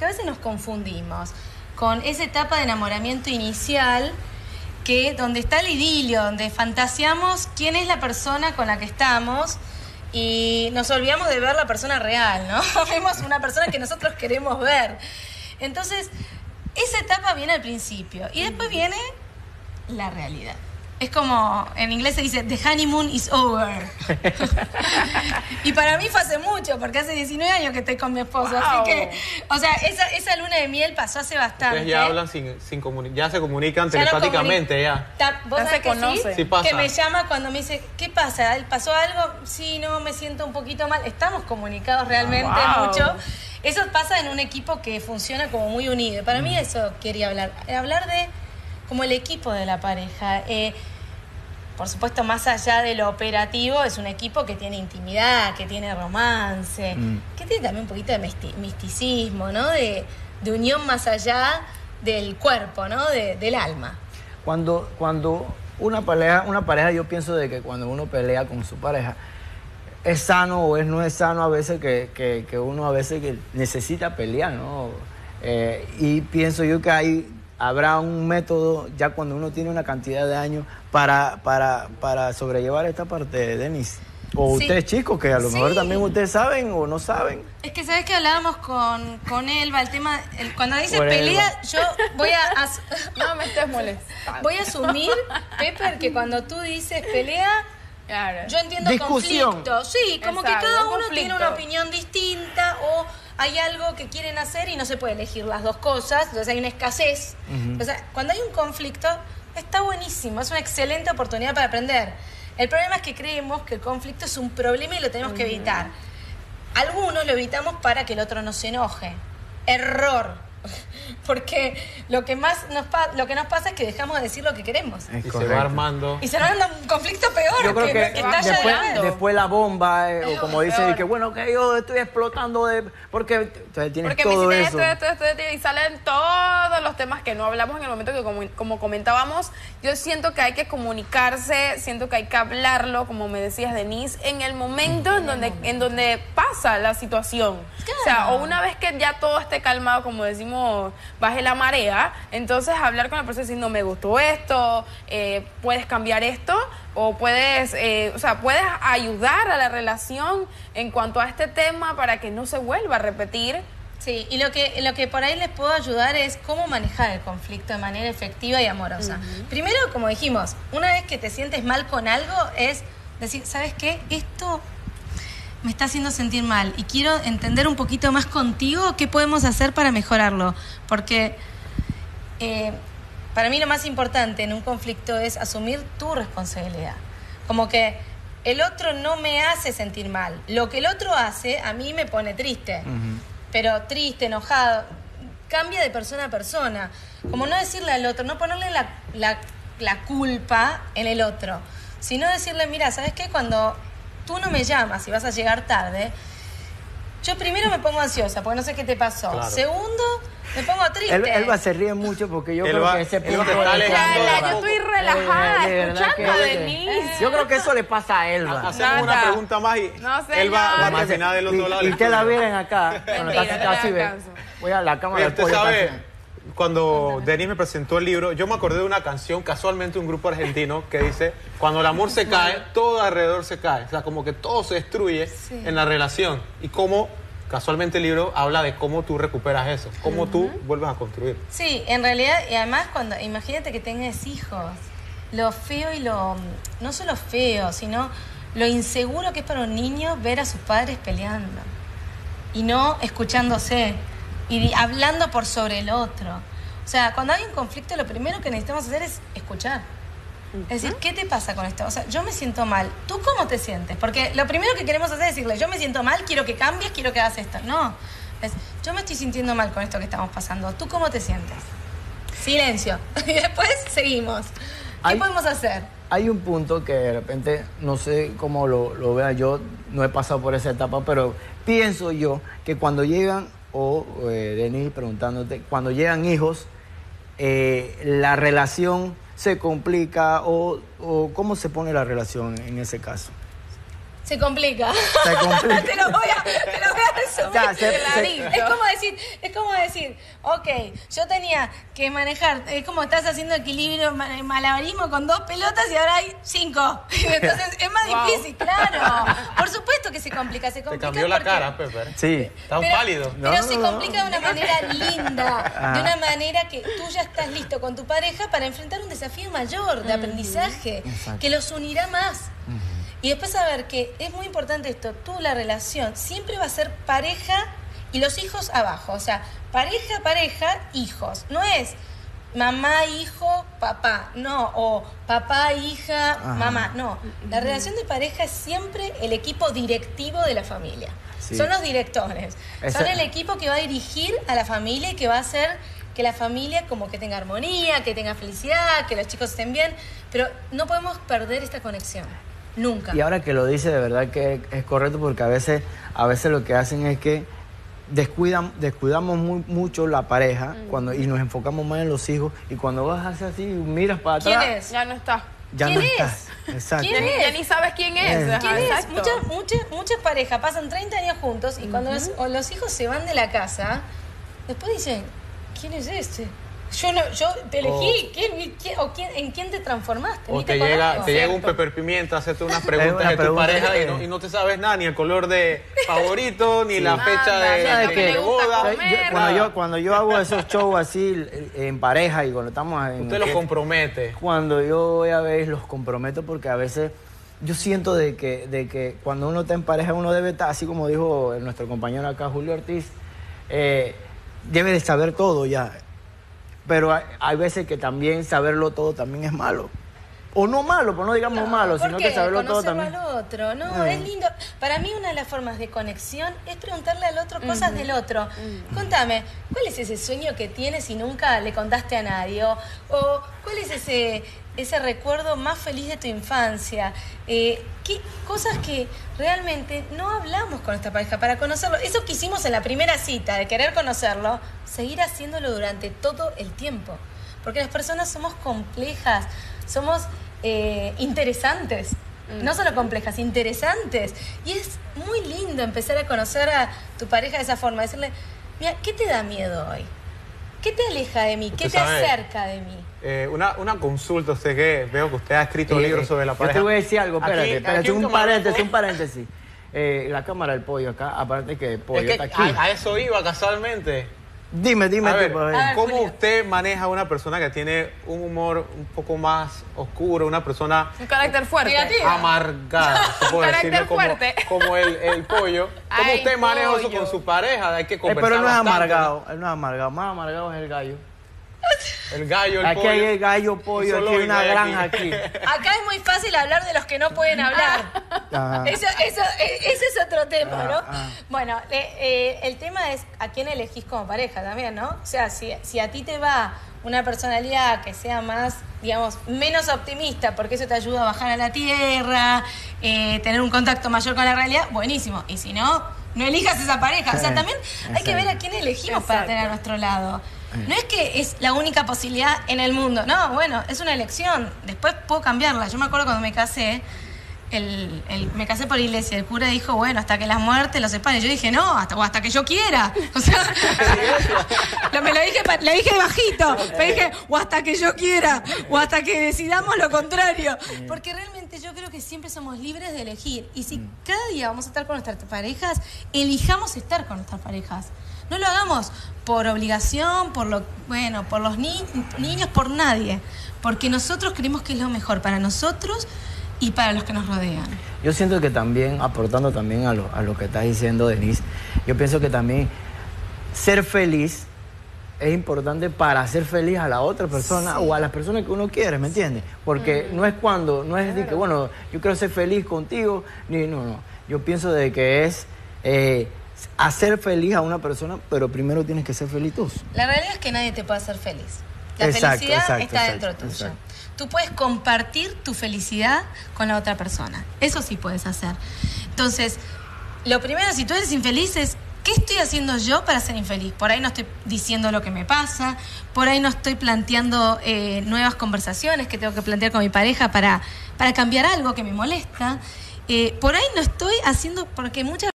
que a veces nos confundimos con esa etapa de enamoramiento inicial que donde está el idilio, donde fantaseamos quién es la persona con la que estamos y nos olvidamos de ver la persona real, ¿no? Vemos una persona que nosotros queremos ver. Entonces, esa etapa viene al principio y después viene la realidad. Es como, en inglés se dice, the honeymoon is over. y para mí fue hace mucho, porque hace 19 años que estoy con mi esposo. Así que, o sea, esa, esa luna de miel pasó hace bastante. Ustedes ya hablan sin, sin ya se comunican telepáticamente ya. ¿Vos sabés que sí? Que me llama cuando me dice, ¿qué pasa? ¿Pasó algo? Sí, no, me siento un poquito mal. Estamos comunicados realmente mucho. Eso pasa en un equipo que funciona como muy unido. Para mí mm. eso quería hablar. Hablar de como el equipo de la pareja. Eh, por supuesto, más allá de lo operativo, es un equipo que tiene intimidad, que tiene romance, mm. que tiene también un poquito de misticismo, ¿no? De, unión más allá del cuerpo, ¿no? del alma. Cuando, cuando una pareja, una pareja, yo pienso de que cuando uno pelea con su pareja, es sano o es, no es sano a veces que, uno a veces necesita pelear, ¿no? Eh, y pienso yo que hay habrá un método ya cuando uno tiene una cantidad de años para, para, para sobrellevar esta parte, Denise. O ustedes chicos, que a lo mejor también ustedes saben o no saben. Es que sabes que hablábamos con, con Elba, el tema, cuando dice pelea, yo voy a... no me estés molestando. Voy a asumir, Pepper, que cuando tú dices pelea, yo entiendo conflicto. Sí, como que cada uno tiene una opinión distinta o hay algo que quieren hacer y no se puede elegir las dos cosas, entonces hay una escasez. O sea, cuando hay un conflicto, está buenísimo, es una excelente oportunidad para aprender. El problema es que creemos que el conflicto es un problema y lo tenemos que evitar. Algunos lo evitamos para que el otro no se enoje. Error. Porque lo que más nos lo que nos pasa es que dejamos de decir lo que queremos. y se va armando. Y se va armando un conflicto peor. Yo creo que, después, después, la bomba, eh, o como dice, que bueno, que yo estoy explotando de. Porque entonces tienes porque todo eso. Esto, esto, esto, y salen todos los temas que no hablamos en el momento que, como, como comentábamos, yo siento que hay que comunicarse, siento que hay que hablarlo, como me decías, Denise, en el momento en donde, en donde pasa la situación. O sea, o una vez que ya todo esté calmado, como decimos baje la marea, entonces hablar con la persona diciendo, me gustó esto, eh, puedes cambiar esto, o puedes, eh, o sea, puedes ayudar a la relación en cuanto a este tema para que no se vuelva a repetir. Sí, y lo que, lo que por ahí les puedo ayudar es cómo manejar el conflicto de manera efectiva y amorosa. Primero, como dijimos, una vez que te sientes mal con algo, es decir, ¿sabes qué? Esto me está haciendo sentir mal y quiero entender un poquito más contigo qué podemos hacer para mejorarlo. Porque eh, para mí lo más importante en un conflicto es asumir tu responsabilidad. Como que el otro no me hace sentir mal. Lo que el otro hace a mí me pone triste. Pero triste, enojado, cambia de persona a persona. Como no decirle al otro, no ponerle la, la, la culpa en el otro, sino decirle, mira, ¿sabes qué? Cuando tú no me llamas y vas a llegar tarde, yo primero me pongo ansiosa porque no sé qué te pasó. Segundo, me pongo triste. Él, Elba se ríe mucho porque yo creo que ese punto... Está yo estoy relajada escuchando a Denise. Yo creo que eso le pasa a Elba. Hacemos una pregunta más y no sé Elba va a terminar del otro lado. Y, ustedes la vienen acá. Bueno, casi, casi ve. Voy a la cámara del sabe, cuando Denis me presentó el libro, yo me acordé de una canción, casualmente un grupo argentino, que dice, cuando el amor se cae, todo alrededor se cae. O sea, como que todo se destruye en la relación. Y cómo, casualmente el libro habla de cómo tú recuperas eso, cómo tú vuelves a construir. Sí, en realidad, y además cuando, imagínate que tengas hijos, lo feo y lo, no solo feo, sino lo inseguro que es para un niño ver a sus padres peleando y no escuchándose y hablando por sobre el otro. O sea, cuando hay un conflicto, lo primero que necesitamos hacer es escuchar. Es decir, ¿qué te pasa con esto? O sea, yo me siento mal. ¿Tú cómo te sientes? Porque lo primero que queremos hacer es decirle, yo me siento mal, quiero que cambies, quiero que hagas esto. No. Es, yo me estoy sintiendo mal con esto que estamos pasando. ¿Tú cómo te sientes? Silencio. y después seguimos. ¿Qué podemos hacer? Hay un punto que de repente, no sé cómo lo, lo vea yo, no he pasado por esa etapa, pero pienso yo que cuando llegan o eh, Denis preguntándote, cuando llegan hijos, eh, la relación se complica o, cómo se pone la relación en ese caso. Se complica. Se complica. te lo voy a, te lo voy a resumir. Ya, se- Clarito. se- es como decir, es como decir, ok, yo tenía que manejar, es como estás haciendo equilibrio, ma- malabarismo con dos pelotas y ahora hay cinco. Entonces es más Wow. difícil, claro. Por supuesto que se complica, se Te complica. cambió la cara, Pepe. Sí. Estás pero, pálido. Pero No, se no, complica de una manera linda, Ah. de una manera que tú ya estás listo con tu pareja para enfrentar un desafío mayor de aprendizaje, Exacto. que los unirá más. Y después saber que es muy importante esto, tú la relación siempre va a ser pareja y los hijos abajo, o sea, pareja, pareja, hijos. No es mamá, hijo, papá, no, o papá, hija, Ajá. mamá, no. La relación de pareja es siempre el equipo directivo de la familia. Sí. Son los directores. Esa- Son el equipo que va a dirigir a la familia y que va a hacer que la familia como que tenga armonía, que tenga felicidad, que los chicos estén bien, pero no podemos perder esta conexión. Nunca. Y ahora que lo dice, de verdad que es correcto porque a veces, a veces lo que hacen es que descuidan, descuidamos muy- mucho la pareja cuando, y nos enfocamos más en los hijos y cuando vas a hacer así, miras para ¿Quién atrás, es? Ya no está. ya ¿Quién no es? estás. Exacto. ¿Quién Ya, ni- es? ya ni sabes quién es. Ajá, ¿Quién es? Muchas, muchas, muchas parejas pasan 30 años juntos y cuando los, o los hijos se van de la casa, después dicen, ¿quién es este? Yo no, yo te elegí, ¿quién, quién- o quién, ¿en quién te transformaste? O Ni te llega, te llega un Pepper Pimienta a hacerte unas preguntas una de tu pareja de- y no, y no te sabes nada, ni el color de favorito, ni la fecha de, de- que boda. yo- cuando, yo, cuando yo hago esos shows así eh, en pareja y cuando estamos en... Usted los compromete. Cuando yo voy a ver los comprometo porque a veces yo siento de que, de que cuando uno está en pareja uno debe estar, así como dijo nuestro compañero acá Julio Ortiz, eh, debe de saber todo ya. Pero hay, hay veces que también saberlo todo también es malo. O no malo, pues no digamos malo, ¿Por sino qué? que saberlo todo Conocerlo también. al otro, no, Eh. es lindo. Para mí una de las formas de conexión es preguntarle al otro cosas del otro. Contame, ¿cuál es ese sueño que tienes y nunca le contaste a nadie? O, o, ¿cuál es ese, ese recuerdo más feliz de tu infancia? Eh, ¿Qué cosas que realmente no hablamos con esta pareja para conocerlo? Eso que hicimos en la primera cita, de querer conocerlo, seguir haciéndolo durante todo el tiempo. Porque las personas somos complejas, somos eh, interesantes. No solo complejas, interesantes. Y es muy lindo empezar a conocer a tu pareja de esa forma. Decirle, mira, ¿qué te da miedo hoy? ¿Qué te aleja de mí? ¿Qué Usted te sabe. acerca de mí? Eh, una, una consulta, usted que veo que usted ha escrito Eh, libros sobre la yo pareja. te voy a decir algo, Aquí- espérate, espérate, aquí un paréntesis, un paréntesis. Eh, la cámara del pollo acá, aparte que el pollo Es que está aquí. a, a eso iba casualmente. Dime, dime A tú, ver, por ahí. A ver, ¿cómo Julio. usted maneja a una persona que tiene un humor un poco más oscuro, una persona Un carácter fuerte. Amargada, se puede Carácter como, fuerte. como el, el pollo? ¿Cómo Ay, usted maneja eso con su pareja? Hay que Eh, conversar pero él no es bastante, amargado, él no es amargado, más amargado es el gallo. El gallo, el Aquí pollo. hay el gallo, pollo, aquí hay una granja aquí. aquí. Acá es muy fácil hablar de los que no pueden hablar. Ajá. Eso, eso, e- ese es otro tema, ¿no? Ah, ah. Bueno, eh, eh, el tema es a quién elegís como pareja también, ¿no? O sea, si, si a ti te va una personalidad que sea más, digamos, menos optimista, porque eso te ayuda a bajar a la tierra, eh, tener un contacto mayor con la realidad, buenísimo. Y si no, no elijas esa pareja. O sea, también hay que ver a quién elegimos para tener a nuestro lado. No es que es la única posibilidad en el mundo, no, bueno, es una elección. Después puedo cambiarla. Yo me acuerdo cuando me casé, el, el- me casé por iglesia, el cura dijo, bueno, hasta que la muerte los separe. Yo dije, no, hasta, o hasta que yo quiera. O sea, lo- me lo dije, le dije bajito, me dije, o hasta que yo quiera, o hasta que decidamos lo contrario. Porque realmente yo creo que siempre somos libres de elegir. Y si cada día vamos a estar con nuestras parejas, elijamos estar con nuestras parejas. No lo hagamos por obligación, por lo, bueno, por los ni- niños, por nadie. Porque nosotros creemos que es lo mejor para nosotros y para los que nos rodean. Yo siento que también, aportando también a lo, a lo que estás diciendo, Denise, yo pienso que también ser feliz es importante para hacer feliz a la otra persona o a las personas que uno quiere, ¿me entiendes? Porque no es cuando, no es de que, bueno, yo quiero ser feliz contigo, ni no, no. Yo pienso de que es eh, hacer feliz a una persona, pero primero tienes que ser feliz tú. La realidad es que nadie te puede hacer feliz. La Exacto, felicidad exacto, está exacto, dentro tuyo. Tú puedes compartir tu felicidad con la otra persona. Eso sí puedes hacer. Entonces, lo primero, si tú eres infeliz, es ¿qué estoy haciendo yo para ser infeliz? Por ahí no estoy diciendo lo que me pasa, por ahí no estoy planteando eh, nuevas conversaciones que tengo que plantear con mi pareja para, para cambiar algo que me molesta. eh, por ahí no estoy haciendo, porque muchas